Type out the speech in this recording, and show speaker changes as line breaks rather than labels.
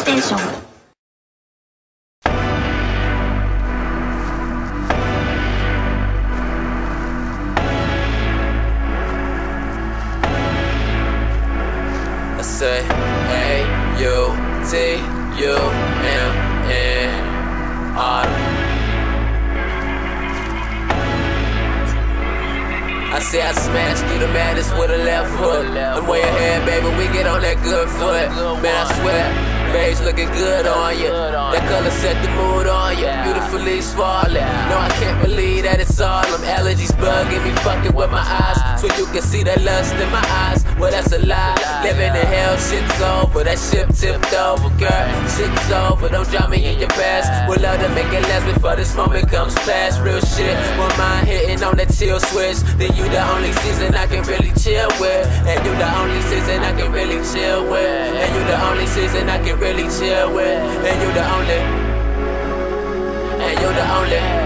station.
I say, A, U, T, U, M, N, R. I say I smash through the madness with a left foot. I'm way ahead, baby. We get on that good foot. Man, I swear. Beige looking good on you. That color set the mood on you. Beautifully swollen. No, I can't believe that it's all them allergies bugging me, fucking with my eyes. So you can see that lust in my eyes. Well, that's a lie. Living in hell, shit's over. That ship tipped over, girl. Shit's over. Don't drop me in your past. Would love to make it last before this moment comes past. Real shit. One mind hitting on that chill switch. Then you the only season I can really chill with. And you the only season I can really chill with. The only season I can really chill with. And you the only. And you the only.